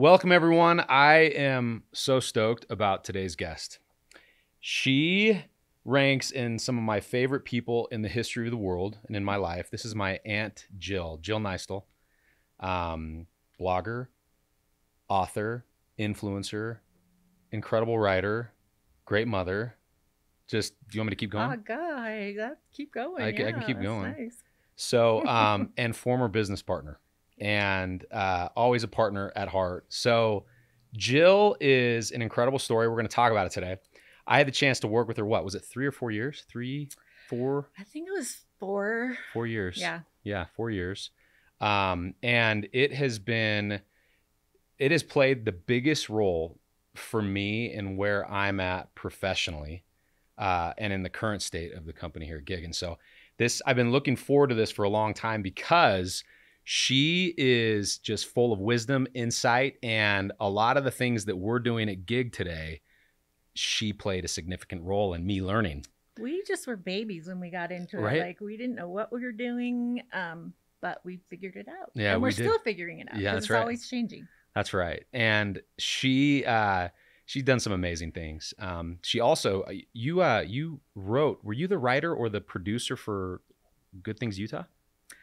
Welcome, everyone. I am so stoked about today's guest. She ranks in some of my favorite people in the history of the world and in my life. This is my Aunt Jill, Jill Nystul, um, blogger, author, influencer, incredible writer, great mother. Just, do you want me to keep going? Oh, God, keep going. I ca- I can keep going. Nice. So, um, and former business partner, and uh, always a partner at heart. So, Jill is an incredible story. We're going to talk about it today. I had the chance to work with her. What was it? Three or four years? Three, four, I think it was four. four years. Yeah. yeah, four years. Um, and it has been, it has played the biggest role for me in where I'm at professionally, uh, and in the current state of the company here at Gigg. And so, this I've been looking forward to this for a long time because she is just full of wisdom, insight, and a lot of the things that we're doing at Gigg today. She played a significant role in me learning. We just were babies when we got into it. Right. Like we didn't know what we were doing, um, but we figured it out. Yeah, and we we're did. still figuring it out. Yeah, that's it's right. always changing. That's right. And she uh she's done some amazing things. Um she also you uh you wrote were you the writer or the producer for Good Things Utah?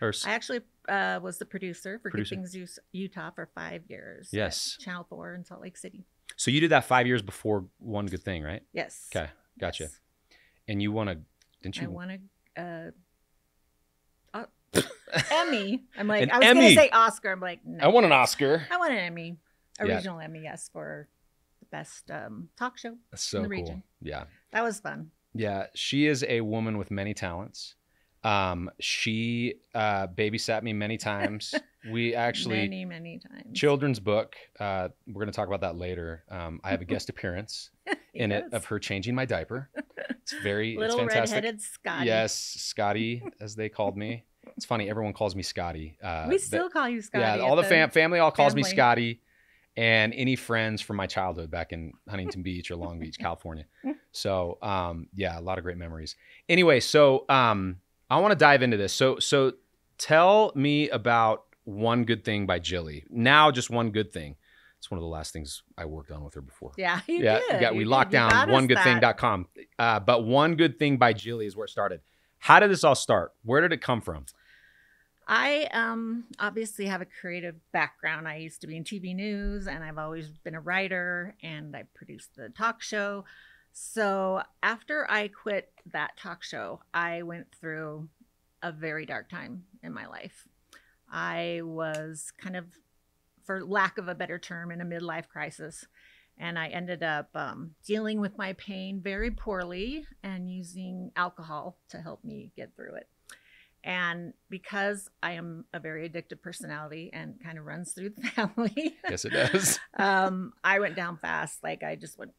Or I actually uh, was the producer for Producer. Good Things Utah for five years. Yes. Channel Four in Salt Lake City. so you did that 5 years before One Good Thing, right? Yes. Okay. Gotcha. Yes. And you won a didn't you? I won a uh, uh, Emmy. I'm like, An I was gonna say Oscar. I'm like, no. I won an Oscar. I won an Emmy, a Yeah. regional Emmy, yes, for the best um, talk show. That's so the cool. region. Yeah. That was fun. Yeah, she is a woman with many talents. Um she uh babysat me many times. we actually many, many times. children's book. Uh, we're going to talk about that later. Um, I have a guest appearance in it of her changing my diaper. It's very little it's fantastic. redheaded Scotty. Yes, Scotty, as they called me. It's funny. Everyone calls me Scotty. Uh, we still call you Scotty. yeah, all the fam- family all calls me. Scotty, and any friends from my childhood back in Huntington Beach or Long Beach, California. So, um, yeah, a lot of great memories. Anyway, so um, I want to dive into this. So, so tell me about one good thing by Jillee. Now, just one good thing. It's one of the last things I worked on with her before. Yeah, you yeah, did. got you we did. locked You down got us that. onegoodthing.com. Uh, but one good thing by Jillee is where it started. How did this all start? Where did it come from? I um obviously have a creative background. I used to be in TV news and I've always been a writer and I produced the talk show. So after I quit that talk show, I went through a very dark time in my life. I was kind of for lack of a better term in a midlife crisis and I ended up um, dealing with my pain very poorly and using alcohol to help me get through it. And because I am a very addictive personality and kind of runs through the family, Yes, it does. um, I went down fast. Like I just went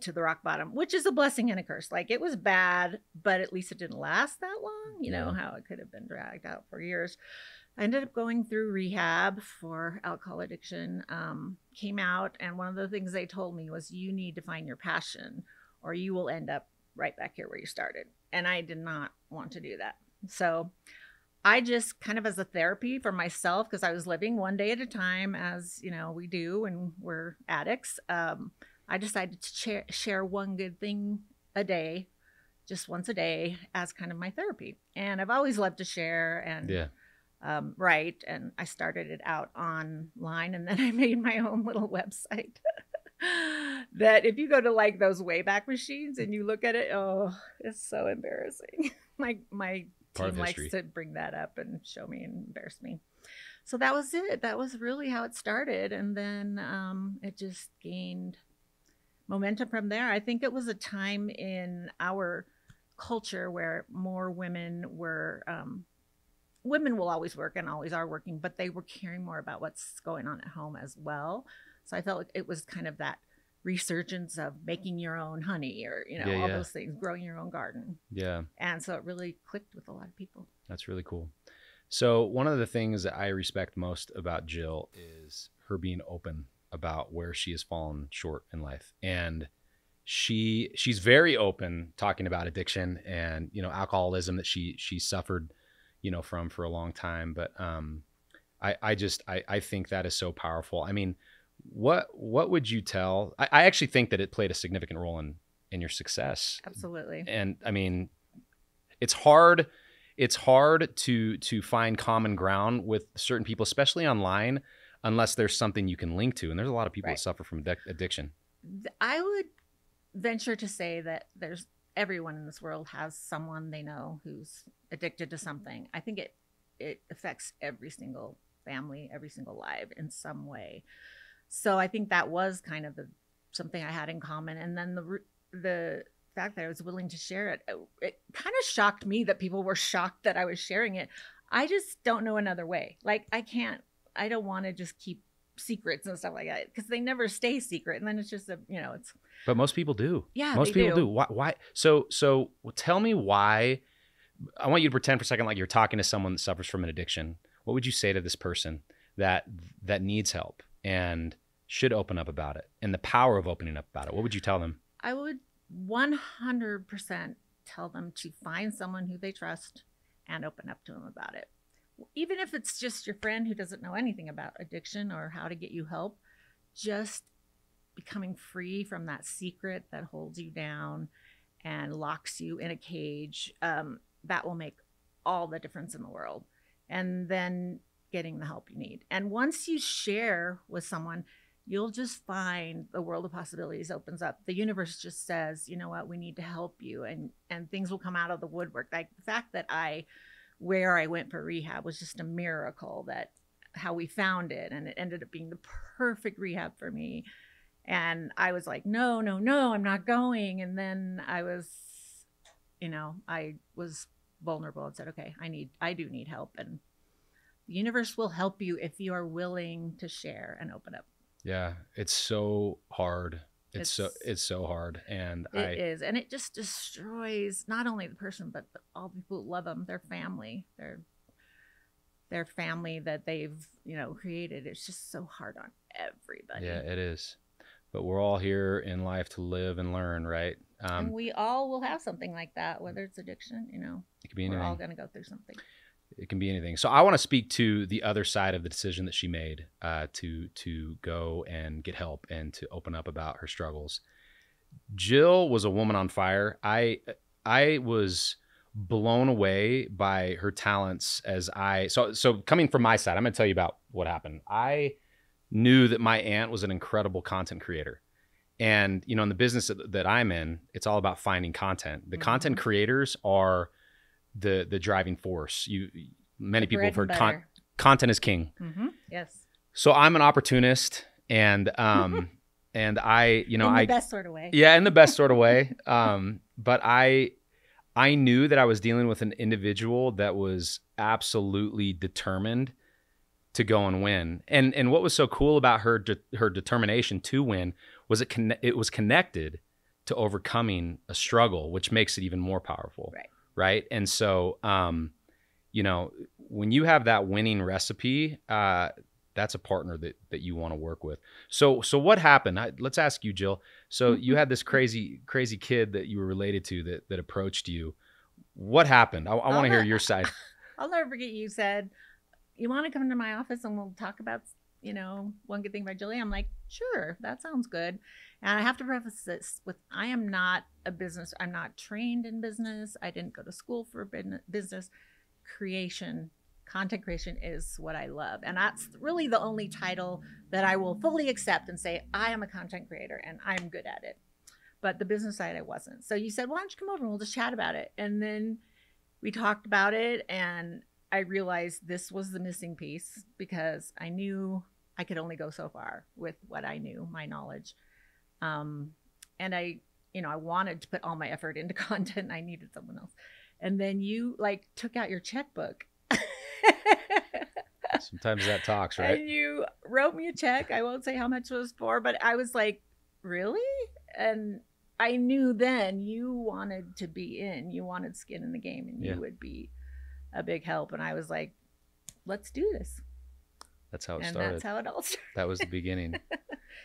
to the rock bottom, which is a blessing and a curse. Like it was bad, but at least it didn't last that long. You know how it could have been dragged out for years. I ended up going through rehab for alcohol addiction. Um, came out, and one of the things they told me was, "You need to find your passion, or you will end up right back here where you started." And I did not want to do that. So I just kind of as a therapy for myself because I was living one day at a time, as you know we do when we're addicts. Um, I decided to share, share one good thing a day, just once a day, as kind of my therapy. And I've always loved to share and Yeah. um, write. And I started it out online, and then I made my own little website. that if you go to like those wayback machines and you look at it, oh, it's so embarrassing. my my Part of team likes to bring that up and show me and embarrass me. So that was it. That was really how it started, and then um, it just gained momentum from there. I think it was a time in our culture where more women were. Um, women will always work and always are working, but they were caring more about what's going on at home as well. So I felt like it was kind of that resurgence of making your own honey or you know Yeah, all yeah. those things, growing your own garden, Yeah. and so it really clicked with a lot of people. That's really cool. So one of the things that I respect most about Jill is her being open about where she has fallen short in life. And she she's very open talking about addiction and, you know, alcoholism that she she suffered, you know, from for a long time. But um I I just I, I think that is so powerful. I mean, what what would you tell? I, I actually think that it played a significant role in in your success. Absolutely. And I mean, it's hard. It's hard to to find common ground with certain people, especially online, unless there's something you can link to. And there's a lot of people Right. that suffer from addic- addiction. I would venture to say that there's everyone in this world has someone they know who's addicted to something. I think it it affects every single family, every single life in some way. So I think that was kind of the something I had in common. And then the the fact that I was willing to share it, it, it kind of shocked me that people were shocked that I was sharing it. I just don't know another way. Like I can't. I don't want to just keep secrets and stuff like that because they never stay secret and then it's just a you know it's But most people do. yeah most people do. Why? Why? So so tell me why. I want you to pretend for a second like you're talking to someone that suffers from an addiction. What would you say to this person that that needs help and should open up about it and the power of opening up about it? What would you tell them? I would 100% tell them to find someone who they trust and open up to them about it. Even if it's just your friend who doesn't know anything about addiction or how to get you help, just becoming free from that secret that holds you down and locks you in a cage, um, that will make all the difference in the world. And then getting the help you need. And once you share with someone, you'll just find the world of possibilities opens up. The universe just says, you know what, we need to help you, and and things will come out of the woodwork. Like the fact that I, where I went for rehab was just a miracle. That how we found it, and it ended up being the perfect rehab for me. And I was like, no, no, no, I'm not going. And then I was, you know, I was vulnerable and said, okay, I need, I do need help, and the universe will help you if you are willing to share and open up. Yeah, it's so hard. It's, so It's- it's so hard, and It is, I and it just destroys not only the person, but the, all the people who love them, their family, their their family that they've you know created. It's just so hard on everybody. yeah, it is. But we're all here in life to live and learn, right? and Um, we all will have something like that, whether it's addiction. You know, it could be we're all going to go through something. It can be anything. So I want to speak to the other side of the decision that she made uh, to to go and get help and to open up about her struggles. Jill was a woman on fire. I I was blown away by her talents as I so so coming from my side, I'm going to tell you about what happened. I knew that my aunt was an incredible content creator. And you know, in the business that, that I'm in, it's all about finding content. The Mhm. content creators are the the driving force. You many people have heard con- content is king. Mhm. Yes, So I'm an opportunist and um and I, you know, in the I best sort of way. yeah, in the best sort of way. Um, but I I knew that I was dealing with an individual that was absolutely determined to go and win. And and what was so cool about her de- her determination to win was it conne- it was connected to overcoming a struggle, which makes it even more powerful. Right. Right. And so um, you know, when you have that winning recipe, uh, that's a partner that that you want to work with. So so what happened? I, let's ask you, Jill. So you had this crazy crazy kid that you were related to that that approached you. What happened? I, I want to hear your side. I'll never forget you said, "You want to come to my office and we'll talk about, you know, one good thing about Jillee." I'm like, "Sure, that sounds good." And I have to preface this with, I am not a business. I'm not trained in business. I didn't go to school for business. Creation, content creation is what I love, and that's really the only title that I will fully accept and say I am a content creator and I'm good at it. But the business side, I wasn't. So you said, "Why don't you come over and we'll just chat about it?" And then we talked about it and I realized this was the missing piece because I knew I could only go so far with what I knew, my knowledge. Um, and I, you know, I wanted to put all my effort into content. I needed someone else. And then you like took out your checkbook. Sometimes that talks, right? And you wrote me a check. I won't say how much it was for, but I was like, really? And I knew then you wanted to be in, you wanted skin in the game, and Yeah. you would be a big help. And I was like, let's do this. That's how it and started. that's how it all started. that was the beginning.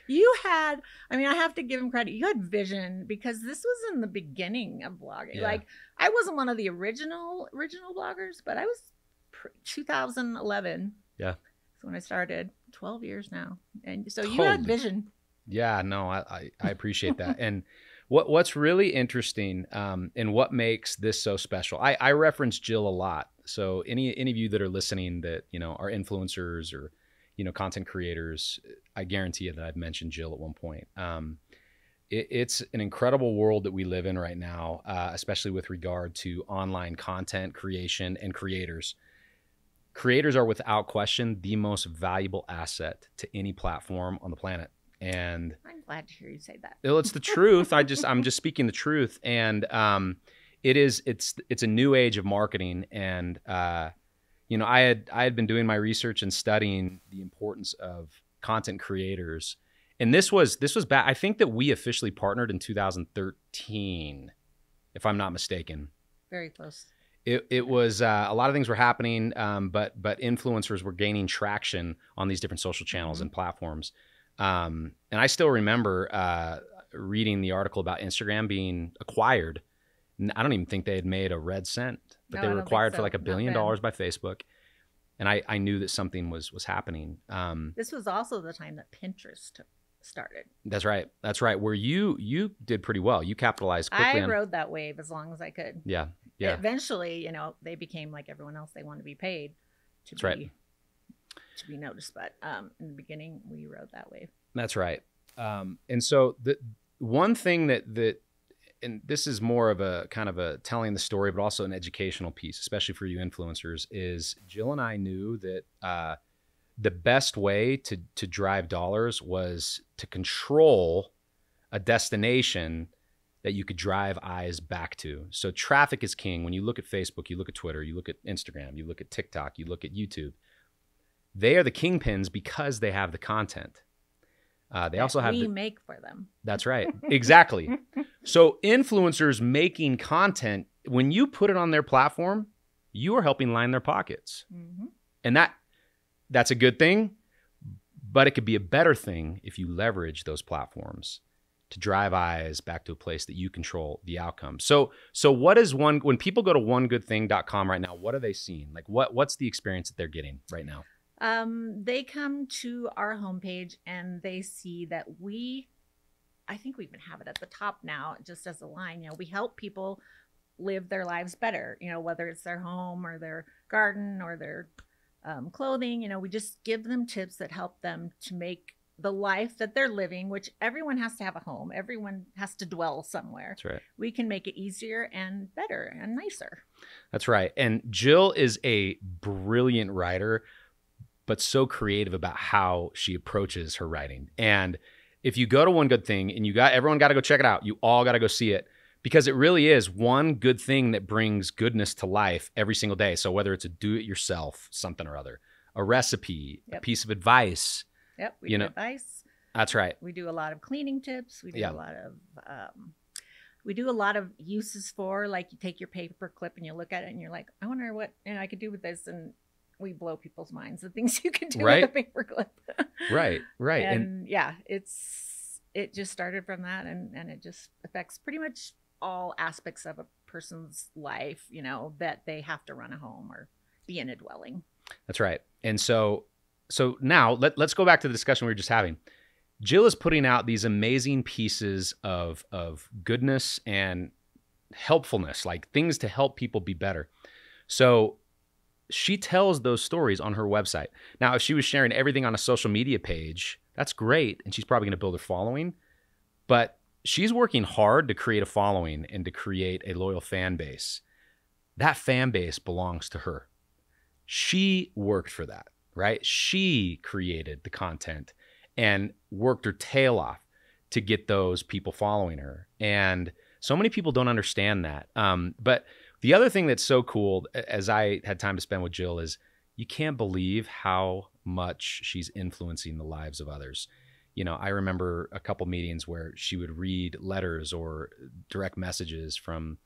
You had, I mean, I have to give him credit. You had vision because this was in the beginning of blogging. Yeah. Like, I wasn't one of the original original bloggers, but I was pr- 2011. Yeah. So when I started, 12 years now. And so you had vision. Yeah, no, I, I, I appreciate that. and what what's really interesting um, and what makes this so special, I, I reference Jill a lot. So any any of you that are listening that you know are influencers or you know content creators, I guarantee you that I've mentioned Jill at one point. Um, it, it's an incredible world that we live in right now, uh, especially with regard to online content creation and creators. Creators are without question the most valuable asset to any platform on the planet. And I'm glad to hear you say that. well, it's the truth. I just I'm just speaking the truth, and um, it is it's it's a new age of marketing, and uh, you know I had I had been doing my research and studying the importance of content creators, and this was this was back. I think that we officially partnered in 2013, if I'm not mistaken. Very close. It, it was uh, a lot of things were happening, um, but but influencers were gaining traction on these different social channels Mhm. and platforms. Um, and I still remember uh, reading the article about Instagram being acquired. I don't even think they had made a red cent, but No, they were think acquired for like a billion dollars by Facebook. And I, I knew that something was was happening. Um, This was also the time that Pinterest started. that's right. That's right. Where you you did pretty well. You capitalized quickly I on. rode that wave as long as I could. yeah. Yeah. Eventually, you know, they became like everyone else. They wanted to be paid to That's be right. to be noticed. But um, in the beginning, we rode that wave. That's right. Um, and so the one thing that that and this is more of a kind of a telling the story, but also an educational piece, especially for you influencers, is Jill and I knew that uh, the best way to to drive dollars was to control a destination that you could drive eyes back to. So traffic is king. When you look at Facebook, you look at Twitter, you look at Instagram, you look at TikTok, you look at YouTube. They are the kingpins because they have the content. Uh, they also have we the, make for them. that's right. Exactly. so influencers making content, when you put it on their platform, you are helping line their pockets. hmm And that that's a good thing, but it could be a better thing if you leverage those platforms to drive eyes back to a place that you control the outcome. So so what is one when people go to onegoodthing.com right now, what are they seeing? Like what what's the experience that they're getting right now? Um, they come to our homepage and they see that we, I think we even have it at the top now, just as a line. You know, we help people live their lives better. You know, whether it's their home or their garden or their um, clothing. You know, we just give them tips that help them to make the life that they're living, which everyone has to have a home. Everyone has to dwell somewhere. That's right. We can make it easier and better and nicer. That's right. And Jill is a brilliant writer, but so creative about how she approaches her writing. And if you go to one good thing and you got everyone got to go check it out, you all got to go see it because it really is one good thing that brings goodness to life every single day. So whether it's a do it yourself something or other, a recipe, a piece of advice. Yep. We You do know- advice. That's right. We do a lot of cleaning tips. We do Yeah. a lot of um, we do a lot of uses for like you take your paper clip and you look at it and you're like, I wonder what you know I could do with this and we blow people's minds the things you can do Right. with a paperclip. Right. Right. and, And, yeah, it's it just started from that and and it just affects pretty much all aspects of a person's life, you know, that they have to run a home or be in a dwelling. That's right. And so so now let, let's go back to the discussion we were just having. Jill is putting out these amazing pieces of of goodness and helpfulness, like things to help people be better. So she tells those stories on her website. Now, if she was sharing everything on a social media page, that's great, and she's probably going to build her following. But she's working hard to create a following and to create a loyal fan base. That fan base belongs to her. She worked for that, right? She created the content and worked her tail off to get those people following her. And so many people don't understand that. Um, but the other thing that's so cool, as I had time to spend with Jill, is you can't believe how much she's influencing the lives of others. You know, I remember a couple meetings where she would read letters or direct messages from,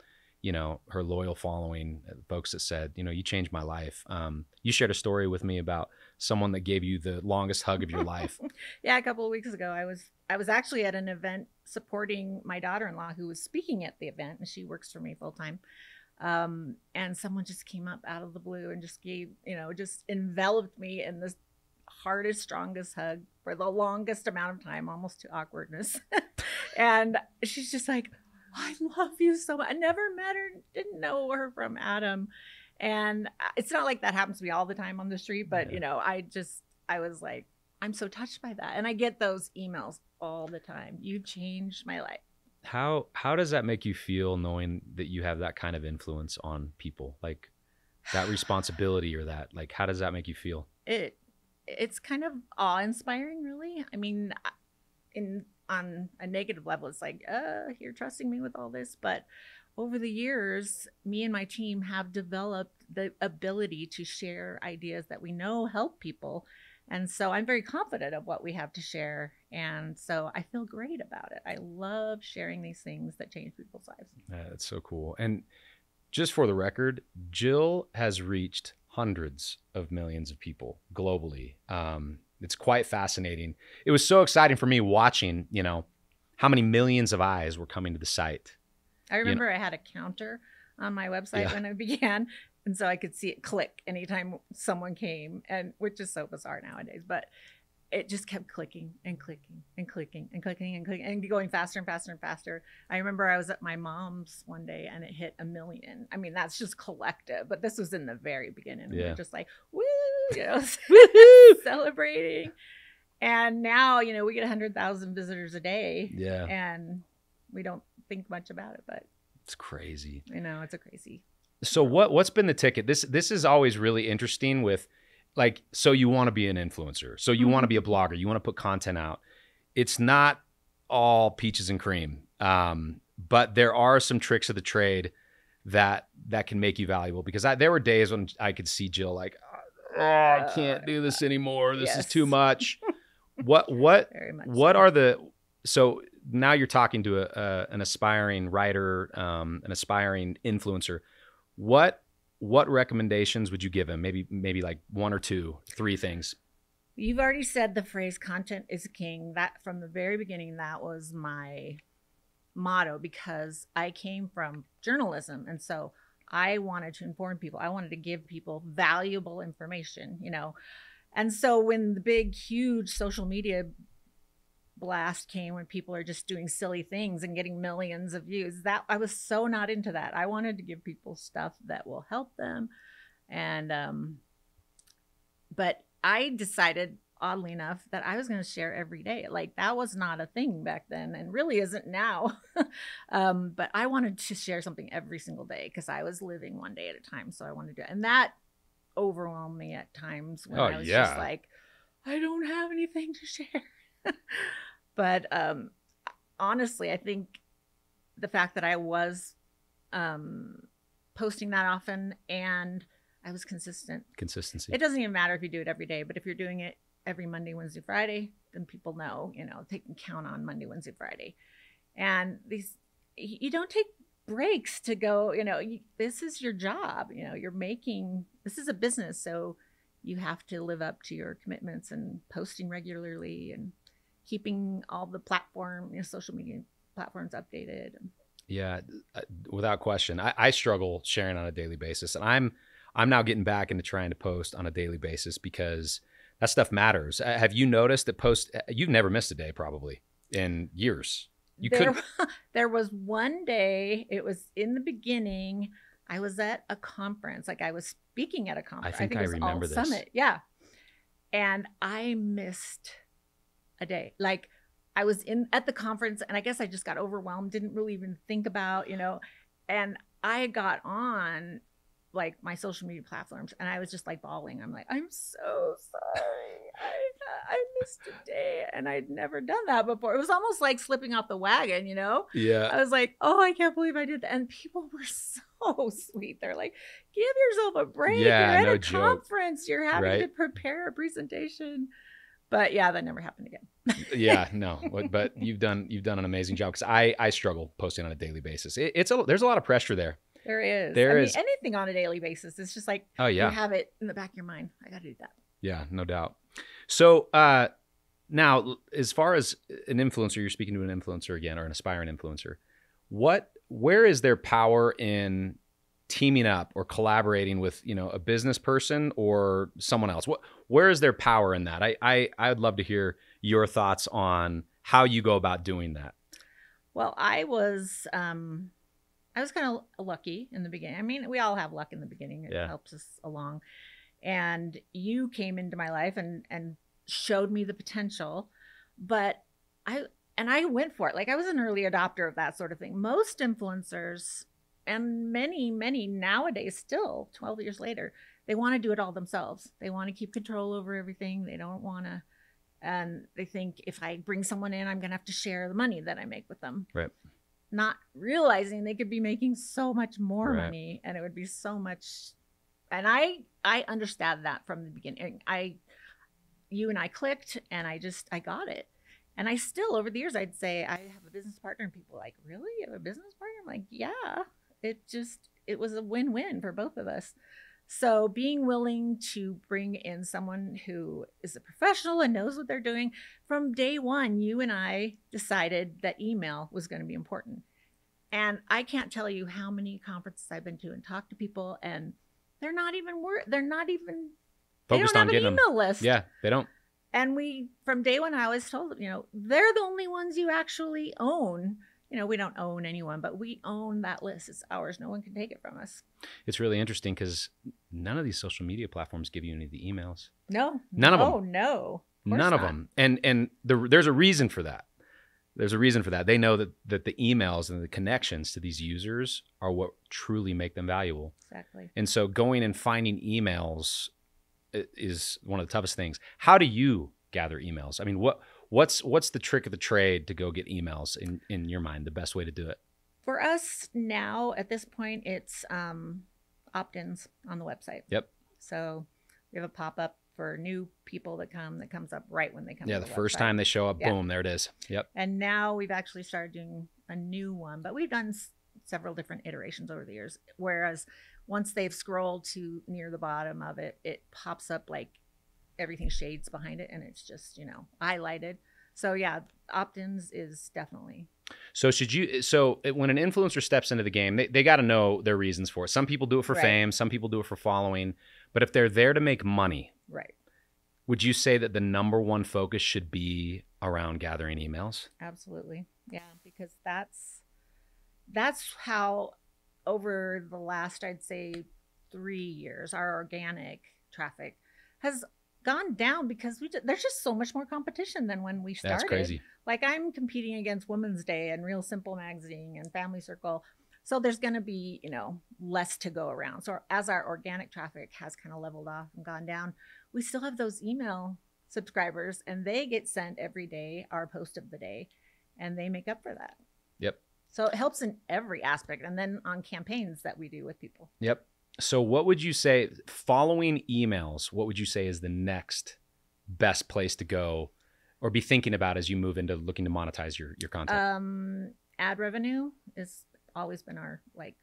you know, her loyal following, uh, folks that said, you know, you changed my life. Um, you shared a story with me about someone that gave you the longest hug of your life. Yeah, a couple of weeks ago, I was I was actually at an event supporting my daughter-in-law who was speaking at the event, and she works for me full time. Um, and someone just came up out of the blue and just gave, you know, just enveloped me in this hardest, strongest hug for the longest amount of time, almost to awkwardness. and she's just like, I love you so much. I never met her, didn't know her from Adam. And uh, it's not like that happens to me all the time on the street, but Yeah. you know, I just, I was like, I'm so touched by that. And I get those emails all the time. You changed my life. How how does that make you feel knowing that you have that kind of influence on people? Like that responsibility or that like how does that make you feel? it it's kind of awe-inspiring really i mean in on a negative level it's like uh you're trusting me with all this but over the years me and my team have developed the ability to share ideas that we know help people and so i'm very confident of what we have to share and so i feel great about it i love sharing these things that change people's lives Uh, that's so cool. And just for the record, Jill has reached hundreds of millions of people globally. Um, it's quite fascinating. It was so exciting for me watching, you know, how many millions of eyes were coming to the site. I remember I had a counter on my website Yeah. when I began, and so I could see it click anytime someone came, and which is so bizarre nowadays. But it just kept clicking and clicking and clicking and clicking and clicking and going faster and faster and faster. I remember I was at my mom's one day and it hit a million. I mean, that's just collective, but this was in the very beginning. Yeah. We were just like, woo, you know, celebrating. And now, you know, we get 100,000 visitors a day Yeah, and we don't think much about it, but it's crazy. you know, it's a crazy. So what what's been the ticket? This this is always really interesting with like so you want to be an influencer. So you want to be a blogger, you want to put content out. It's not all peaches and cream. Um, but there are some tricks of the trade that that can make you valuable because I, there were days when I could see Jill like oh, I can't do this anymore. This is too much. what what what so. are the so now you're talking to a, a an aspiring writer um, an aspiring influencer what what recommendations would you give him maybe maybe like one or two three things You've already said the phrase content is king. That from the very beginning, that was my motto because I came from journalism. And so I wanted to inform people. I wanted to give people valuable information, you know. And so when the big, huge social media blast came when people are just doing silly things and getting millions of views, that I was so not into that. I wanted to give people stuff that will help them. And um but I decided, oddly enough, that I was going to share every day. Like that was not a thing back then, and really isn't now. um, but I wanted to share something every single day because I was living one day at a time. So I wanted to, and that overwhelmed me at times when Oh, I was yeah. just like, I don't have anything to share. But um, honestly, I think the fact that I was um, posting that often and I was consistent consistency it doesn't even matter if you do it every day, but if you're doing it every Monday, Wednesday, Friday, then people know, you know, they can count on Monday, Wednesday, Friday. And these, you don't take breaks to go, you know, you, this is your job, you know, you're making, this is a business. So you have to live up to your commitments and posting regularly and keeping all the platform, know, social media platforms updated. yeah uh, without question I, I struggle sharing on a daily basis and i'm i'm now getting back into trying to post on a daily basis because that stuff matters Uh, have you noticed that post uh, you've never missed a day probably in years you there, could there was one day it was in the beginning i was at a conference like i was speaking at a conference I think I it was remember this. summit yeah and i missed a day like i was in at the conference and i guess i just got overwhelmed didn't really even think about you know and i got on like my social media platforms and i was just like bawling i'm like i'm so sorry i i missed a day and i'd never done that before it was almost like slipping off the wagon you know yeah I was like, oh, I can't believe I did that. And people were so sweet. They're like, give yourself a break. Yeah, You're at no a joke. conference. You're having to prepare a presentation. But yeah, that never happened again. Yeah, no, but, but you've done you've done an amazing job because I I struggle posting on a daily basis. It, it's a there's a lot of pressure there. There is. There I is. mean, anything on a daily basis. It's just like Oh yeah, you have it in the back of your mind. I got to do that. yeah, no doubt. So uh, now, as far as an influencer, you're speaking to an influencer again or an aspiring influencer. What where is their power in teaming up or collaborating with you know a business person or someone else what where is their power in that i i i would love to hear your thoughts on how you go about doing that Well, I was um I was kind of lucky in the beginning. I mean, we all have luck in the beginning. It Yeah. helps us along. And you came into my life and and showed me the potential. But I and I went for it. Like I was an early adopter of that sort of thing. Most influencers and many many nowadays still 12 years later, they want to do it all themselves. They want to keep control over everything. They don't want to and they think if I bring someone in, I'm going to have to share the money that I make with them. Right. Not realizing they could be making so much more Right. money and it would be so much and I I understand that from the beginning. I you and I clicked and I just I got it. And I still over the years I'd say I have a business partner and people are like, "Really? You have a business partner?" I'm like, "Yeah." It just it was a win-win for both of us. So being willing to bring in someone who is a professional and knows what they're doing from day one, you and I decided that email was going to be important. And I can't tell you how many conferences I've been to and talked to people, and they're not even wor- they're not even focused they don't on have getting an them email list. yeah they don't And we from day one, I always told them, you know, they're the only ones you actually own. You know, we don't own anyone, but we own that list. It's ours. No one can take it from us. it's really interesting because none of these social media platforms give you any of the emails No, None of them. Oh no, Of none of them and and the, there's a reason for that there's a reason for that they know that that the emails and the connections to these users are what truly make them valuable exactly. and so going and finding emails is one of the toughest things how do you gather emails i mean what what's what's the trick of the trade to go get emails in in your mind the best way to do it For us now, at this point, it's um, opt-ins on the website. Yep. So we have a pop-up for new people that come that comes up right when they come. yeah to the the first website. time they show up Yeah. boom there it is yep And now we've actually started doing a new one, but we've done s- several different iterations over the years. Whereas once they've scrolled to near the bottom of it, it pops up like everything shades behind it and it's just, you know, highlighted. So yeah, opt-ins is definitely So should you? So when an influencer steps into the game, they, they got to know their reasons for it. Some people do it for Right. fame. Some people do it for following. But if they're there to make money, right. would you say that the number one focus should be around gathering emails? Absolutely. Yeah, because that's that's how over the last I'd say 3 years our organic traffic has gone down because we ju- there's just so much more competition than when we started. That's crazy. Like I'm competing against Women's Day and Real Simple magazine and Family Circle. So there's going to be, you know, less to go around. So as our organic traffic has kind of leveled off and gone down, we still have those email subscribers and they get sent every day our post of the day and they make up for that. Yep. So it helps in every aspect and then on campaigns that we do with people. Yep. So what would you say following emails? What would you say is the next best place to go, or be thinking about as you move into looking to monetize your your content? Um ad revenue is always been our like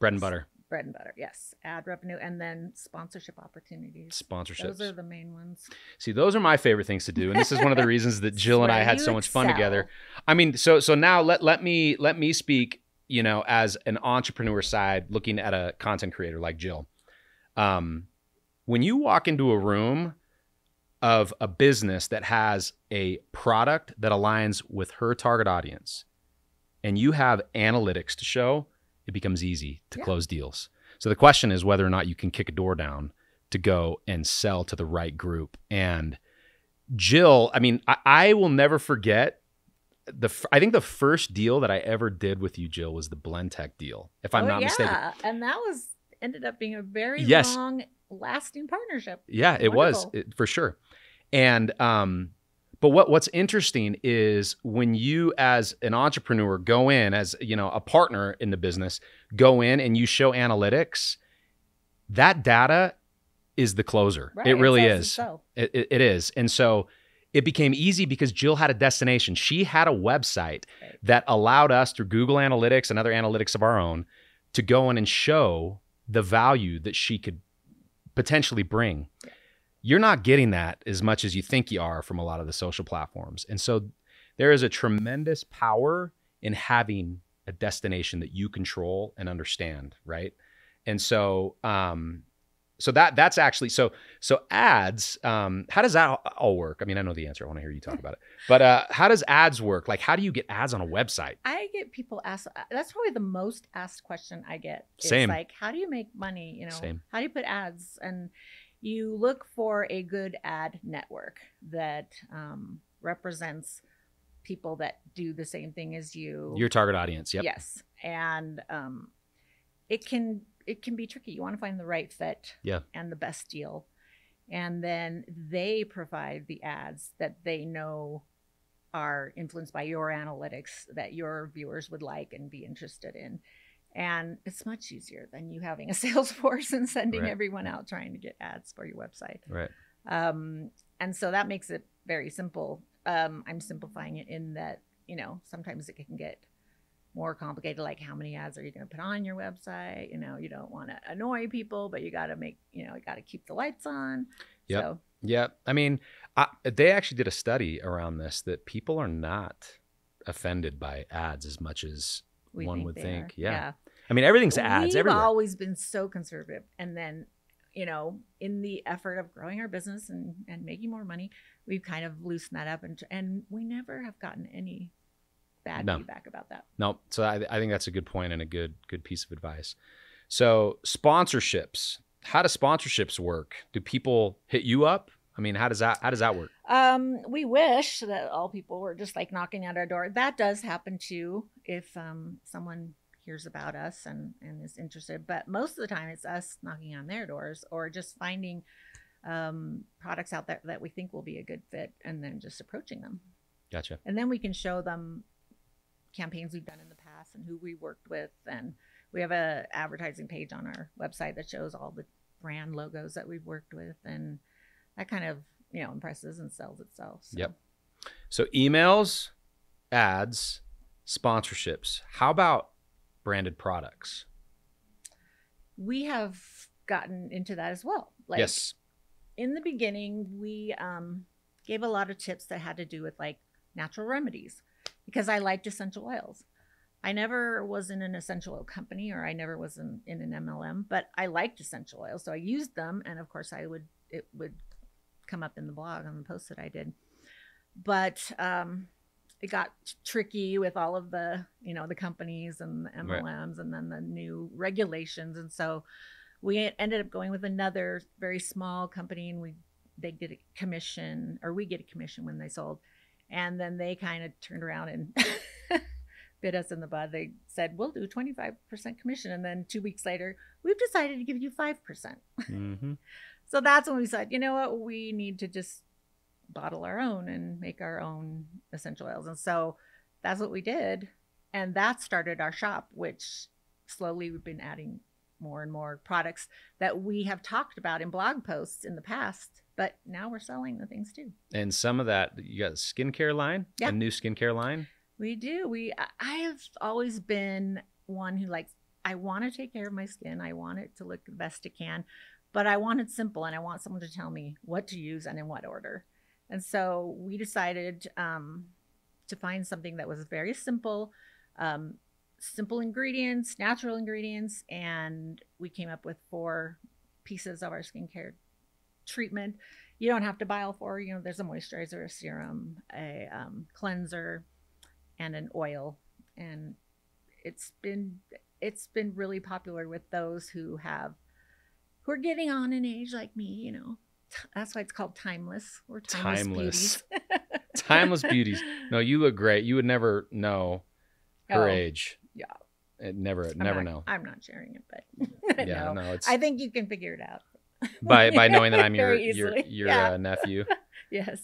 Bread and butter, bread and butter. Yes, ad revenue and then sponsorship opportunities. sponsorships. Those are the main ones. See, those are my favorite things to do, and this is one of the reasons that Jill and I had so much fun excel. together. I mean, so so now let let me let me speak, you know, as an entrepreneur side looking at a content creator like Jill. Um when you walk into a room of a business that has a product that aligns with her target audience and you have analytics to show, it becomes easy to Yeah. close deals. So the question is whether or not you can kick a door down to go and sell to the right group. And Jill, I mean, I, I will never forget the. I think the first deal that I ever did with you, Jill, was the Blendtec deal, if I'm Oh, not yeah. mistaken. And that was ended up being a very Yes. long lasting partnership. Yeah, it was it, for sure. And um, but what what's interesting is when you as an entrepreneur go in as you know a partner in the business, go in and you show analytics, that data is the closer. Right. it really sells is. It, it, it is. And so it became easy because Jill had a destination. She had a website Right. that allowed us through Google Analytics and other analytics of our own to go in and show the value that she could potentially bring. You're not getting that as much as you think you are from a lot of the social platforms. And so there is a tremendous power in having a destination that you control and understand, right? And so, um, so that that's actually so so ads. Um, how does that all work? I mean, I know the answer. I want to hear you talk about it. But uh, how does ads work? Like, how do you get ads on a website? I get people ask. uh, That's probably the most asked question I get. Same. Like, how do you make money? You know, Same. how do you put ads? And you look for a good ad network that um, represents people that do the same thing as you. Your target audience. Yep. Yes, and um, it can it can be tricky. You want to find the right fit, Yeah. and the best deal, and then they provide the ads that they know are influenced by your analytics that your viewers would like and be interested in. And it's much easier than you having a sales force and sending Right. everyone out trying to get ads for your website. Right. Um, and so that makes it very simple. Um, I'm simplifying it in that, you know, sometimes it can get more complicated, like how many ads are you going to put on your website? You know, you don't want to annoy people, but you got to make, you know, you got to keep the lights on. yeah So Yeah, I mean, I, they actually did a study around this that people are not offended by ads as much as we One think would think, are. yeah. I mean, everything's ads We've everywhere. always been so conservative. And then, you know, in the effort of growing our business and, and making more money, we've kind of loosened that up. And, and we never have gotten any bad No. feedback about that. no, so I, I think that's a good point and a good good piece of advice. So sponsorships, how do sponsorships work? Do people hit you up? I mean, how does that how does that work? Um, we wish that all people were just like knocking at our door. That does happen too if um, someone hears about us and, and is interested. But most of the time, it's us knocking on their doors or just finding um, products out there that we think will be a good fit and then just approaching them. Gotcha. And then we can show them campaigns we've done in the past and who we worked with. And we have a advertising page on our website that shows all the brand logos that we've worked with. And that kind of, you know, impresses and sells itself. So. Yep. So emails, ads, sponsorships. How about branded products? We have gotten into that as well. Like yes. in the beginning, we um, gave a lot of tips that had to do with like natural remedies because I liked essential oils. I never was in an essential oil company or I never was in, in an MLM, but I liked essential oils. So I used them. And of course, I would, it would come up in the blog on the post that I did. But um, it got tricky with all of the, you know, the companies and the Right. MLMs and then the new regulations. And so we ended up going with another very small company and we they get a commission or we get a commission when they sold and then they kind of turned around and bit us in the bud they said we'll do 25% commission. And then two weeks later we've decided to give you 5% hmm so that's when we said you know what? We need to just bottle our own and make our own essential oils. And so that's what we did. And that started our shop which slowly we've been adding more and more products that we have talked about in blog posts in the past but now we're selling the things too And some of that, you got a skincare line, Yeah. a new skincare line. we do we I- have always been one who likes i want to take care of my skin i want it to look the best it can but i want it simple and i want someone to tell me what to use and in what order and so we decided um, to find something that was very simple um, simple ingredients natural ingredients and we came up with four pieces of our skincare treatment you don't have to buy all four you know there's a moisturizer a serum a um, cleanser and an oil and it's been it's been really popular with those who have who are getting on in age like me you know that's why it's called timeless we're timeless, Timeless. beauties. Timeless beauties. No, you look great. You would never know her Oh, age. yeah. It never, I'm never not- know. i'm not sharing it but Yeah, no. no, it's i think you can figure it out by by knowing that I'm your your your Yeah. uh, nephew. yes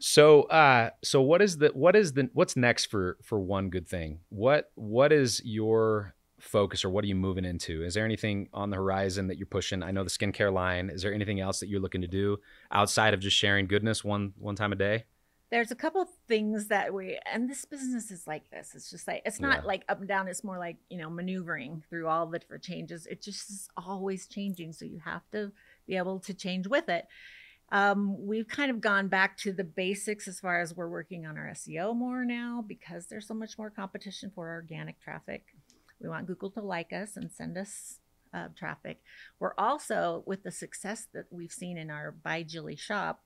So uh so what is the what is the what's next for for one good thing? What what is your focus or what are you moving into? Is there anything on the horizon that you're pushing? I know the skincare line. Is there anything else that you're looking to do outside of just sharing goodness one one time a day? there's a couple things that we and this business is like this it's just like it's not Yeah. like up and down it's more like you know maneuvering through all the different changes it just is always changing so you have to be able to change with it um, we've kind of gone back to the basics as far as we're working on our seo more now because there's so much more competition for organic traffic we want google to like us and send us uh, traffic. We're also, with the success that we've seen in our By Jillee shop,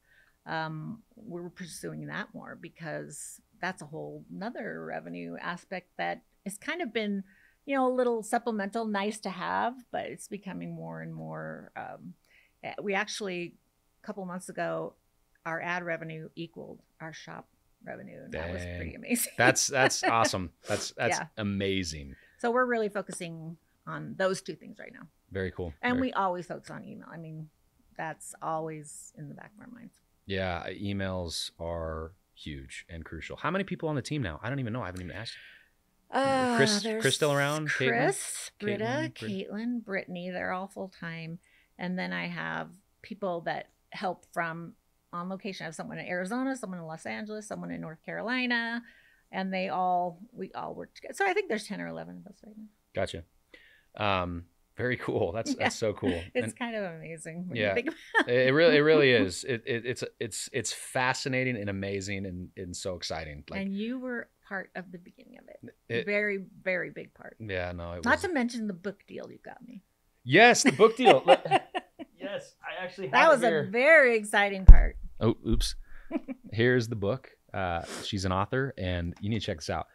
um, we're pursuing that more because that's a whole another revenue aspect that has kind of been, you know, a little supplemental, nice to have, but it's becoming more and more. Um, we actually, a couple months ago, our ad revenue equaled our shop revenue, and that was pretty amazing. That's that's awesome. That's that's Yeah. amazing. so we're really focusing on those two things right now, Very cool. and Very- we always focus on email. I mean, that's always in the back of our minds. yeah, emails are huge and crucial. How many people on the team now? I don't even know. I haven't even asked. Uh, Chris- Chris still around? Caitlin? Chris, Britta, Caitlin, Caitlin, Brittany. They're all full time, and then I have people that help from on location. I have someone in Arizona, someone in Los Angeles, someone in North Carolina, and they all we all work together. So I think there's ten or eleven of us right now. Gotcha. Um, very cool. That's Yeah. that's so cool. It's And kind of amazing. When Yeah. You think about it it really it really is. It, it it's it's it's fascinating and amazing and and so exciting. Like and you were part of the beginning of it. it, very, very big part. yeah, no, it Not was, to mention the book deal you got me. Yes, the book deal. Yes, I actually that was it a very exciting part. Oh, oops. Here's the book. Uh, she's an author, and you need to check this out.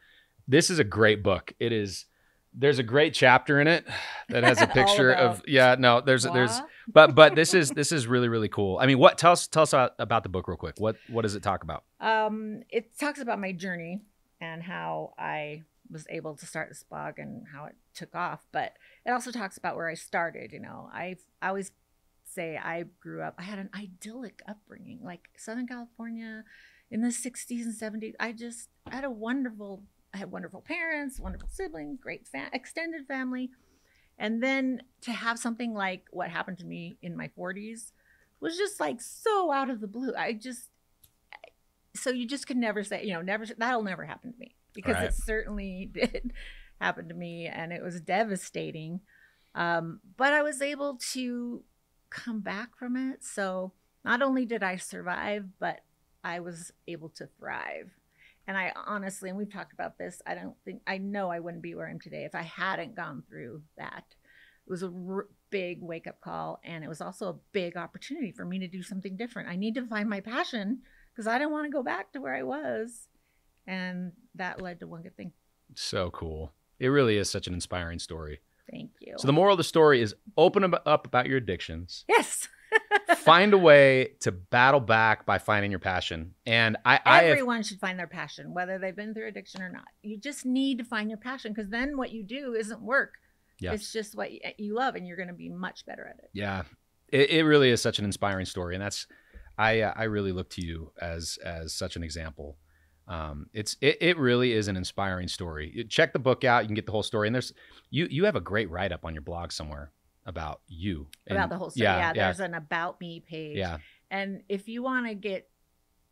This is a great book. It is. There's a great chapter in it that has a picture of yeah. No, there's there's but but this is this is really really cool. I mean, what tell us tell us about, about the book real quick. What what does it talk about? Um, it talks about my journey and how I was able to start this blog and how it took off. But it also talks about where I started. You know, I I always say I grew up. I had an idyllic upbringing, like Southern California in the '60s and '70s. I just had a wonderful. I had wonderful parents, wonderful siblings, great fa- extended family, and then to have something like what happened to me in my 40s was just like so out of the blue. I just so you just could never say, you know, never that'll never happen to me because Right. it certainly did happen to me and it was devastating. Um, but I was able to come back from it. So not only did I survive, but I was able to thrive. And I honestly, and we've talked about this, I don't think, I know I wouldn't be where I am today if I hadn't gone through that. It was a r- big wake up call. And it was also a big opportunity for me to do something different. I need to find my passion because I didn't want to go back to where I was. And that led to one good thing. So cool. It really is such an inspiring story. Thank you. So the moral of the story is open up about your addictions. yes, Find a way to battle back by finding your passion. And I, I have, everyone should find their passion, whether they've been through addiction or not. You just need to find your passion because then what you do isn't work. Yeah. It's just what you love, and you're going to be much better at it. yeah, it, it really is such an inspiring story, and that's I uh, I really look to you as as such an example. Um, it's it, it really is an inspiring story. Check the book out; you can get the whole story. And there's you you have a great write up on your blog somewhere about you About the whole story. Yeah, Yeah, yeah, there's an about me page. yeah. And if you want to get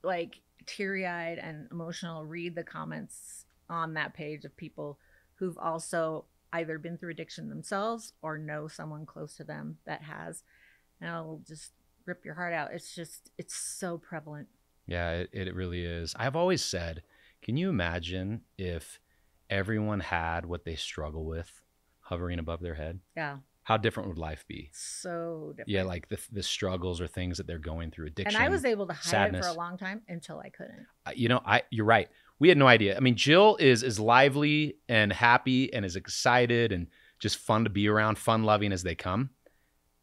like teary eyed and emotional, read the comments on that page of people who've also either been through addiction themselves or know someone close to them that has. And it'll just rip your heart out. It's just, it's so prevalent. Yeah, it, it really is. I've always said, can you imagine if everyone had what they struggle with hovering above their head? Yeah. How different would life be? So different. Yeah, like the the struggles or things that they're going through, addiction. and I was able to hide it for a long time until I couldn't. Uh, you know, I you're right. We had no idea. I mean, Jill is as lively and happy and as excited and just fun to be around, fun loving as they come.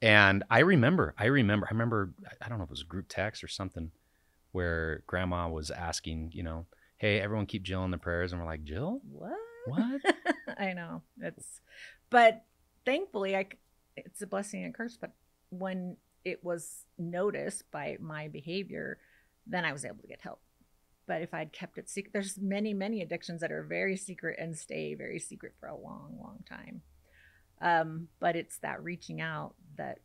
And I remember, I remember, I remember, I don't know if it was a group text or something where grandma was asking, you know, hey, everyone keep Jill in the prayers. And we're like, Jill, What? what? I know it's, but thankfully, I, it's a blessing and a curse. But when it was noticed by my behavior, then I was able to get help. But if I'd kept it secret, there's many, many addictions that are very secret and stay very secret for a long, long time. Um, but it's that reaching out that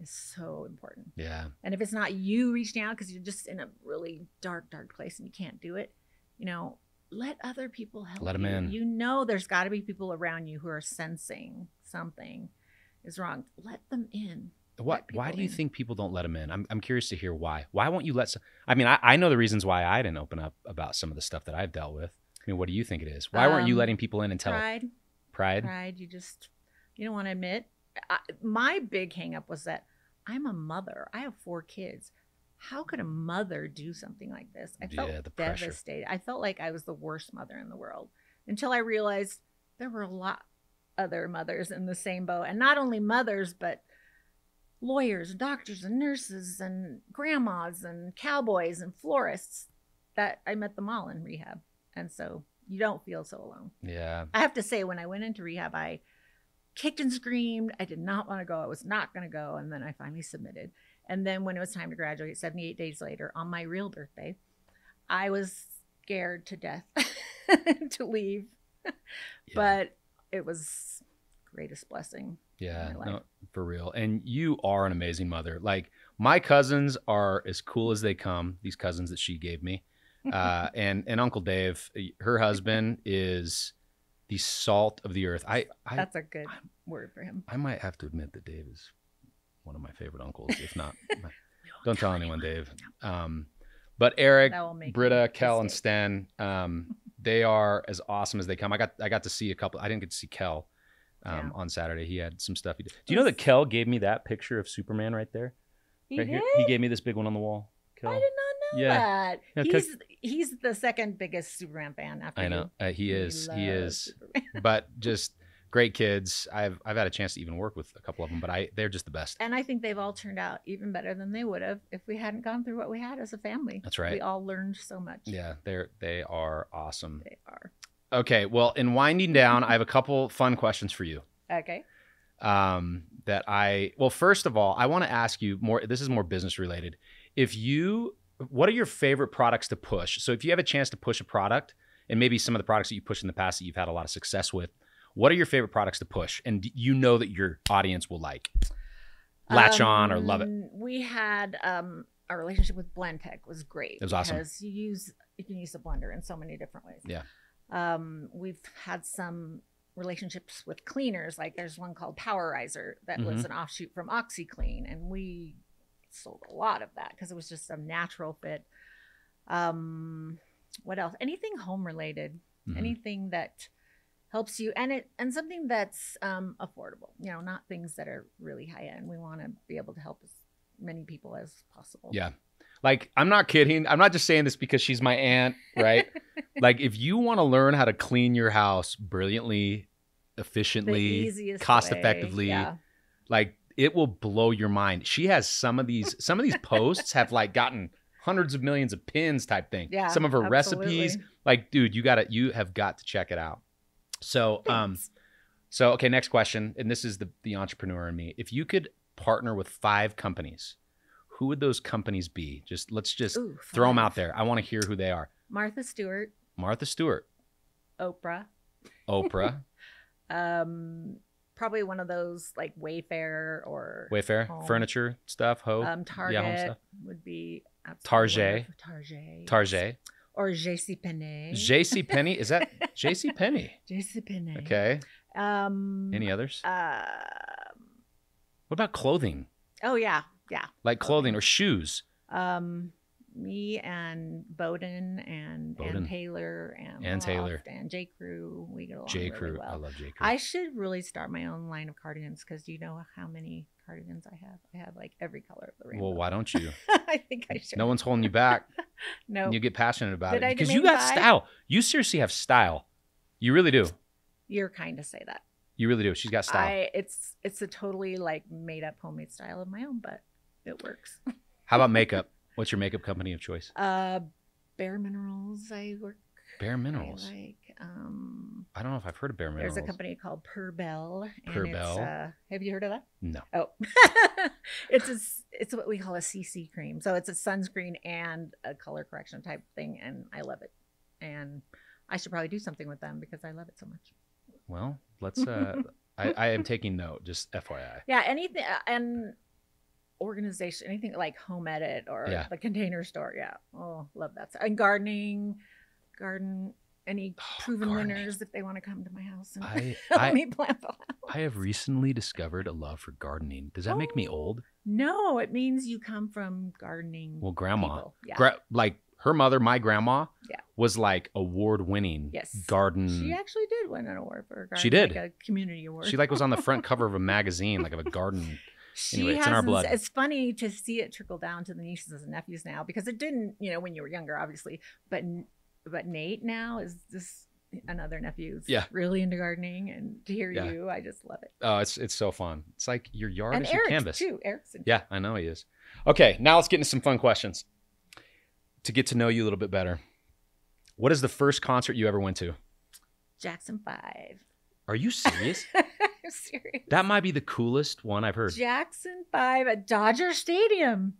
is so important. yeah. And if it's not you reaching out because you're just in a really dark, dark place and you can't do it, you know, let other people help. Let 'em you. in. You know, there's got to be people around you who are sensing something is wrong. Let them in. What? Why do you in. think people don't let them in? I'm, I'm curious to hear why. Why won't you let? Some, I mean, I, I know the reasons why I didn't open up about some of the stuff that I've dealt with. I mean, what do you think it is? Why weren't you Um, letting people in and tell Pride, pride? pride. You just you don't want to admit. I, my big hangup was that I'm a mother. I have four kids. How could a mother do something like this? I felt Yeah, pressure. devastated. I felt like I was the worst mother in the world until I realized there were a lot other mothers in the same boat, and not only mothers, but lawyers, doctors, and nurses, and grandmas, and cowboys, and florists. That I met them all in rehab, and so you don't feel so alone. Yeah. I have to say, when I went into rehab, I kicked and screamed. I did not want to go. I was not going to go. And then I finally submitted. And then when it was time to graduate, 78 days later, on my real birthday, I was scared to death to leave. Yeah. But it was greatest blessing. Yeah, no, for real. And you are an amazing mother. Like my cousins are as cool as they come. These cousins that she gave me, uh, and and Uncle Dave, her husband is the salt of the earth. I I, That's a good word for him. I might have to admit that Dave is one of my favorite uncles, if not. my- don't tell anyone, Dave. Um, but Eric, That will make Britta, Kel, and. Sten, um, they are as awesome as they come. I got I got to see a couple. I didn't get to see Kel um, Yeah. on Saturday. He had some stuff he did. Do you know that Kel gave me that picture of Superman right there? He right did? here. He gave me this big one on the wall. Kel. I did not Yeah. that. He's he's the second biggest Superman fan after I know uh, he is. He is. Superman. but just great kids. I've I've had a chance to even work with a couple of them, but I they're just the best. And I think they've all turned out even better than they would have if we hadn't gone through what we had as a family. That's right. We all learned so much. Yeah, they're they are awesome. They are. Okay, well, in winding down, I have a couple fun questions for you. Okay. um, that I well, first of all, I want to ask you more. This is more business related. If you, what are your favorite products to push? So if you have a chance to push a product, and maybe some of the products that you pushed in the past that you've had a lot of success with, what are your favorite products to push, and you know that your audience will like, latch on or love it? Um, We had um, our relationship with Blendtec was great. It was awesome. because you use you can use a blender in so many different ways. Yeah. Um, we've had some relationships with cleaners. Like there's one called Powerizer that was Mhm. an offshoot from OxiClean, and we sold a lot of that because it was just a natural fit. Um, what else? Anything home related Mhm. anything that helps you and it and something that's um affordable you know not things that are really high end we want to be able to help as many people as possible Yeah. Like, I'm not kidding. I'm not just saying this because she's my aunt, right? like, if you want to learn how to clean your house brilliantly, efficiently, cost way, effectively, yeah. like it will blow your mind. She has some of these some of these posts have like gotten hundreds of millions of pins type thing. yeah Some of her recipes, like dude, you got to you have got to check it out. So, um so okay, next question, and this is the the entrepreneur in me. If you could partner with 5 companies, who would those companies be? Just let's just Ooh, throw them out there. I want to hear who they are. martha stewart Martha Stewart, oprah Oprah, um probably one of those like wayfair or Wayfair, Home. furniture stuff, Ho, um target yeah, home stuff. would be Target. target Target, or jc penney J.C. Penney. Is that J.C. Penney? jc penney Okay. um Any others? uh What about clothing? oh yeah yeah Like clothing or shoes? um me and Boden and Boden. Ann Taylor and Ann Taylor. And J Crew. We get along J. really Crew. I love J. Crew. I should really start my own line of cardigans because do you know how many cardigans I have? I have like every color of the rainbow. well, why don't you? I think I should. No one's holding you back. no. You get passionate about Did it because you got style. You seriously have style. You really do. You're kind to say that. You really do. She's got style. I it's it's a totally like made up homemade style of my own, but it works. How about makeup? What's your makeup company of choice? Uh, Bare Minerals. I work. Bare Minerals. I like um. I don't know if I've heard of Bare Minerals. There's a company called Perbel? It's, uh, have you heard of that? No. Oh, it's a, it's what we call a CC cream. So it's a sunscreen and a color correction type thing, and I love it. And I should probably do something with them because I love it so much. Well, let's. Uh, I, I am taking note. Just FYI. Yeah, anything uh, and organization, anything like Home Edit or Yeah. the Container Store. Yeah, oh, love that. And gardening, garden. Any Oh, proven gardening. winners if they want to come to my house and I help I, me plant the house. I have recently discovered a love for gardening. Does that make me Oh. old? No, it means you come from gardening. Well, grandma. Yeah. gra- like her mother, my grandma, Yeah. was like award winning. Yes. Garden. She actually did win an award for a garden. She did. like a community award. She like was on the front cover of a magazine, like of a garden. She Anyway, it's has in our blood. It's funny to see it trickle down to the nieces and nephews now because it didn't, you know, when you were younger, obviously. But but Nate now is this another nephew's Yeah. really into gardening, and to hear Yeah. you, I just love it. Oh, it's it's so fun. It's like your yard and is your canvas. too. Eric's in- Yeah, I know he is. Okay, now let's get into some fun questions. To get to know you a little bit better. What is the first concert you ever went to? Jackson Five. Are you serious? I'm that might be the coolest one I've heard. Jackson Five at Dodger Stadium.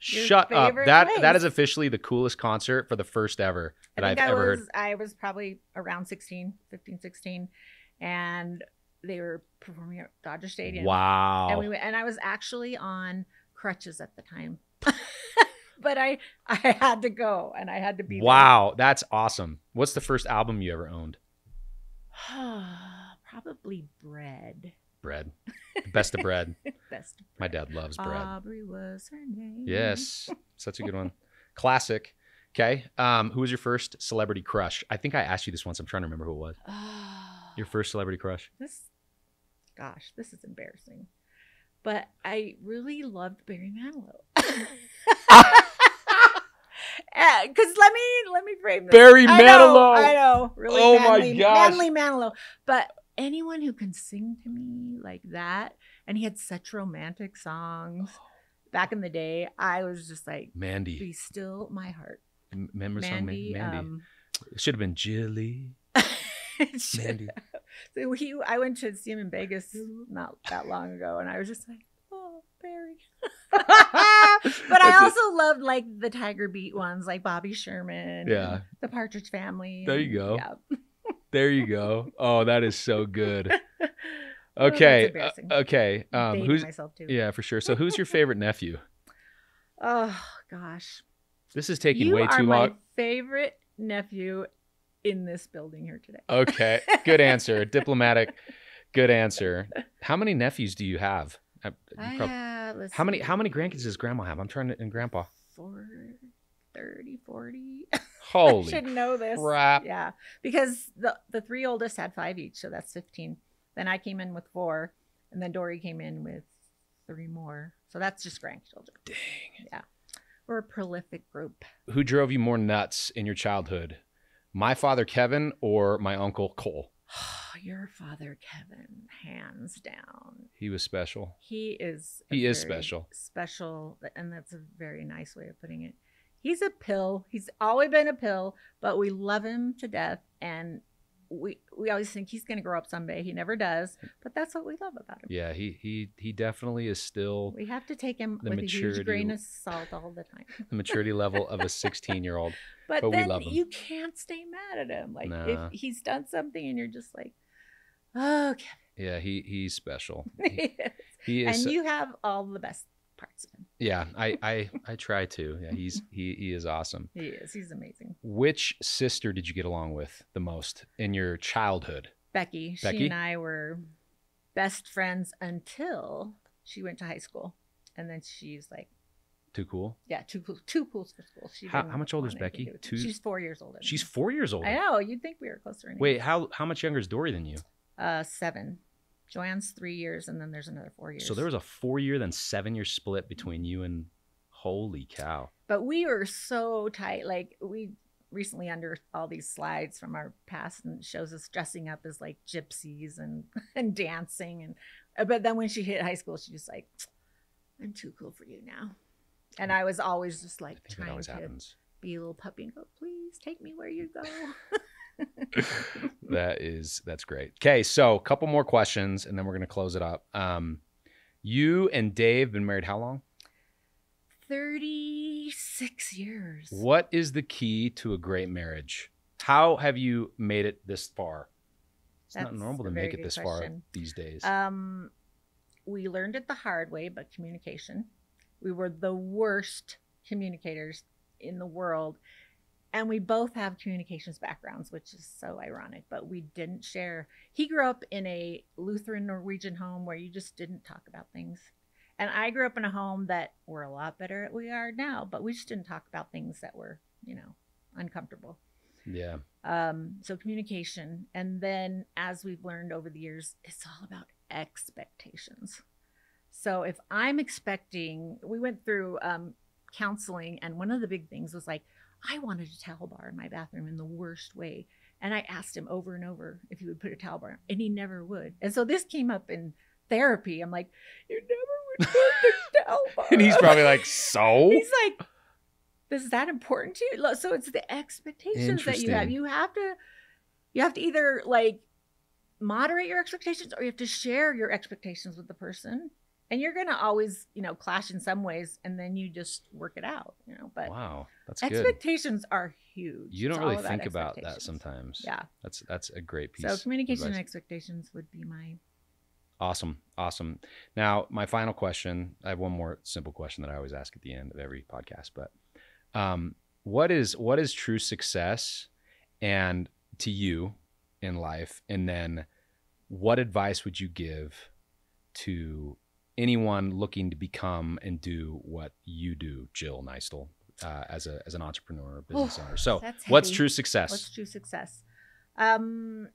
your Shut up. That that place. is officially the coolest concert for the first ever that I I've I ever was heard. I was probably around 16, 15, 16, and they were performing at Dodger Stadium. Wow. And we went, and I was actually on crutches at the time. but I I had to go and I had to be there. wow, that's awesome. What's the first album you ever owned? Probably bread. Bread. Best of bread. Best. of My dad loves bread. Aubrey was her name. Yes, such a good one. Classic. Okay. Um, who was your first celebrity crush? I think I asked you this once. I'm trying to remember who it was. Your first celebrity crush? this gosh, this is embarrassing. But I really loved Barry Manilow. Because let me let me frame this. Barry I know, Manilow. I know. Really Oh my gosh. Manly Manilow. But anyone who can sing to me like that, and he had such romantic songs back in the day, I was just like, Mandy. "Be still, my heart." M- Remember the song Mandy. Ma- Mandy? Um, it should have been Jilly. Mandy. So he, I went to see him in Vegas not that long ago, and I was just like, "Oh, Barry." but I That's it. also loved like the Tiger Beat ones, like Bobby Sherman. Yeah. the Partridge Family. There you go. Yeah. There you go. Oh, that is so good. Oh, Okay. embarrassing. uh, okay. Um, who's myself too? yeah, for sure. So who's your favorite nephew? Oh gosh, This is taking you way are too my long. favorite nephew in this building here today. Okay. Good answer. Diplomatic. Good answer. How many nephews do you have? Uh, you I prob- have, let's how many see, how many grandkids does grandma have? I'm trying to and grandpa. Four, 30, 40. Holy I should know this. crap. Yeah, because the the three oldest had five each, so that's fifteen. Then I came in with four, and then Dory came in with three more. So that's just grandchildren. Dang. Yeah, we're a prolific group. Who drove you more nuts in your childhood? My father Kevin or my uncle Cole? Your father, Kevin, hands down. He was special. He is. He is special. Special, and that's a very nice way of putting it. He's a pill. He's always been a pill, but we love him to death, and we we always think he's going to grow up someday. He never does, but that's what we love about him. Yeah, he he he definitely is still We have to take him The with a huge grain of salt all the time. the maturity level of a 16 year old. But, But we then love him. you can't stay mad at him. Like Nah. if he's done something and you're just like, oh, Yeah, he he's special. He, he is. and you have all the best parts of yeah, I I I try to. Yeah, he's he he is awesome. He is. He's amazing. Which sister did you get along with the most in your childhood? Becky, Becky? she and I were best friends until she went to high school. And then she's like, Too cool. yeah, too cool, too cool for school. She How- how much older is Becky? to do with it. Two- She's four years older. She's four years old. I know. You'd think we were closer. Wait, age. how how much younger is Dory than you? Uh, seven. Joanne's three years, and then there's another four years. So there was a four year then seven year split between you and holy cow. but we were so tight. Like we recently under all these slides from our past, and shows us dressing up as like gypsies and and dancing. And but then when she hit high school, she was like, "I'm too cool for you now." And I was always just like trying always to happens. be a little puppy and go, "Please take me where you go." that is that's great. Okay, so a couple more questions and then we're gonna close it up. Um, you and Dave been married how long? Thirty-six years. What is the key to a great marriage? How have you made it this far? It's not normal to make it this far these days. Um, we learned it the hard way, but communication. We were the worst communicators in the world. And we both have communications backgrounds, which is so ironic, but we didn't share. He grew up in a Lutheran Norwegian home where you just didn't talk about things. And I grew up in a home that we're a lot better at we are now, but we just didn't talk about things that were, you know, uncomfortable. Yeah. Um, so communication, and then as we've learned over the years, it's all about expectations. So if I'm expecting, we went through um, counseling, and one of the big things was like, I wanted a towel bar in my bathroom in the worst way. And I asked him over and over if he would put a towel bar, and he never would. And so this came up in therapy. I'm like, you never would put the towel bar. And he's probably like, so? He's like, is that important to you? So it's the expectations that you have. You have to, you have to either like moderate your expectations or you have to share your expectations with the person. And you're gonna always, you know, clash in some ways, and then you just work it out, you know. But wow. That's good. expectations are huge. You don't It's all really think about that sometimes. Yeah. That's that's a great piece. So communication and expectations would be my Awesome. Awesome. Now, my final question, I have one more simple question that I always ask at the end of every podcast, but um, what is what is true success and to you in life? And then what advice would you give to anyone looking to become and do what you do, Jill Nystul, uh, as a as an entrepreneur or business Oh, owner? So what's true success? What's true success? Um,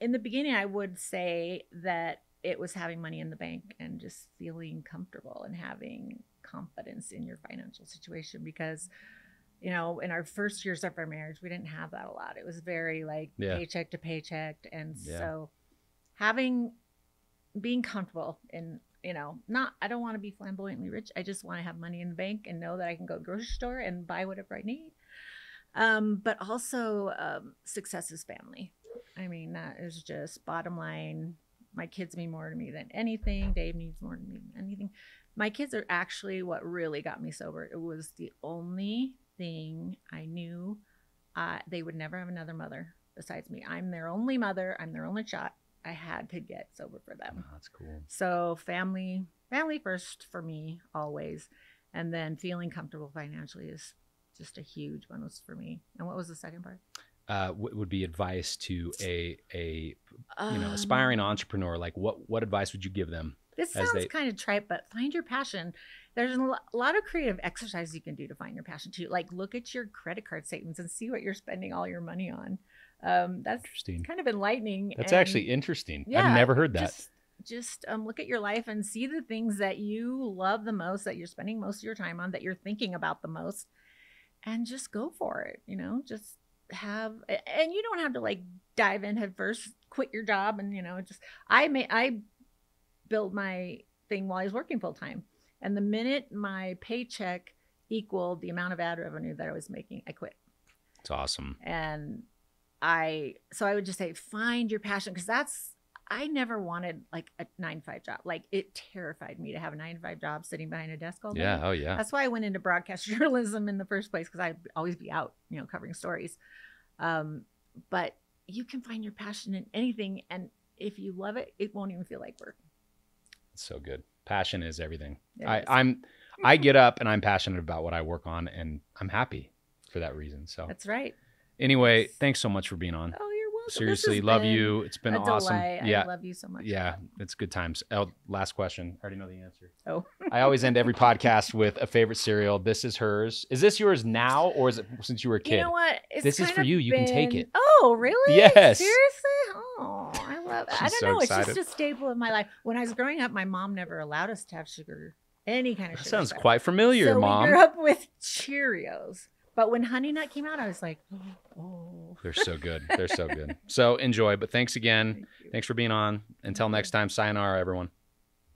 in the beginning, I would say that it was having money in the bank and just feeling comfortable and having confidence in your financial situation because, you know, in our first years of our marriage, we didn't have that a lot. It was very like Yeah. paycheck to paycheck. And Yeah. so having, being comfortable in, you know, not, I don't want to be flamboyantly rich. I just want to have money in the bank and know that I can go to the grocery store and buy whatever I need um, but also um, success is family. I mean, that is just bottom line. My kids mean more to me than anything. Dave needs more to me than anything. My kids are actually what really got me sober. It was the only thing I knew uh, they would never have another mother besides me. I'm their only mother. I'm their only shot. I had to get sober for them. Oh, that's cool. So family, family first for me always, and then feeling comfortable financially is just a huge one was for me. And what was the second part? Uh, what would be advice to a a you know Um, aspiring entrepreneur? Like what what advice would you give them? This sounds they- kind of trite, but find your passion. There's a a lot of creative exercises you can do to find your passion too. Like look at your credit card statements and see what you're spending all your money on. Um, that's Interesting. kind of enlightening. That's and actually interesting. yeah, I've never heard that. Just, just um, look at your life and see the things that you love the most, that you're spending most of your time on, that you're thinking about the most, and just go for it. You know, just have, and you don't have to like dive in head first, quit your job, and you know, just I may I build my thing while I was working full time, and the minute my paycheck equaled the amount of ad revenue that I was making, I quit It's awesome. and i so i would just say find your passion because that's i never wanted like a nine to five job like it terrified me to have a nine to five job sitting behind a desk all day Yeah. Oh yeah. that's why i went into broadcast journalism in the first place because i'd always be out you know covering stories um but you can find your passion in anything and if you love it it won't even feel like work It's so good. Passion is everything. It I, is. I'm I get up and I'm passionate about what I work on and I'm happy for that reason. So that's right anyway, thanks so much for being on. oh you're welcome Seriously, love you. It's been a awesome. delight. Yeah. i love you so much Yeah, it's good times. Oh, last question. I already know the answer. Oh. I always end every podcast with a favorite cereal. This is hers. Is this yours now, or is it since you were a kid? You know what? It's This is for you. You can take it. Oh, really? Yes. Seriously? Oh, I love it. I don't so know. It's just a staple of my life. When I was growing up, my mom never allowed us to have sugar, any kind of that sugar. sounds quite familiar, so mom. we grew up with Cheerios. But when Honey Nut came out, I was like, oh. oh. They're so good. They're so good. So enjoy. But thanks again. Thank. Thanks for being on. Until next time, sayonara, everyone.